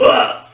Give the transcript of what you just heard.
Ugh.